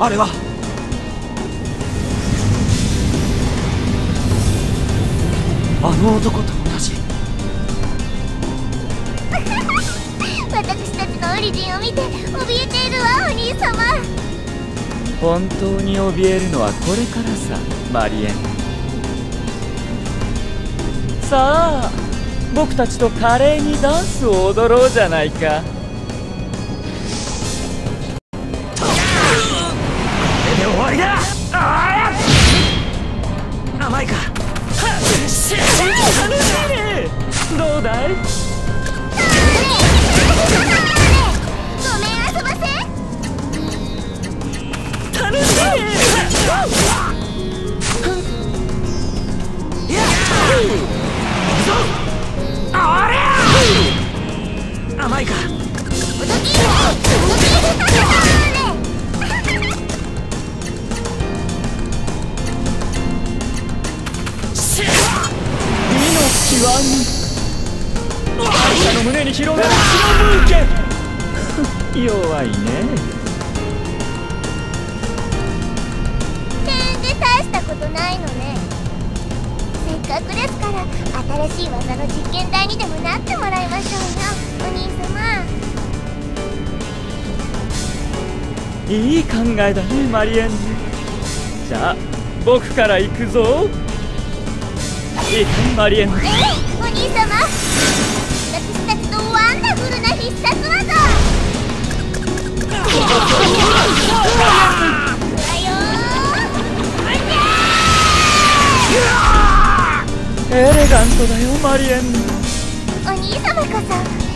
あれは。あの男と同じ。私たちのオリジンを見て怯えているわお兄様。本当に怯えるのはこれからさマリエン。さあ僕たちと華麗にダンスを踊ろうじゃないか甘いかおときおときみの極みあんたの胸に広がる血の風景弱いね大したことないのね。せっかくですから新しい技の実験台にでもなってもらいましょうよお兄様。いい考えだねマリエンヌじゃあ僕から行くぞ。いいかいマリエン。ヌえいお兄様エレガントだよマリエンヌ。お兄様こそ。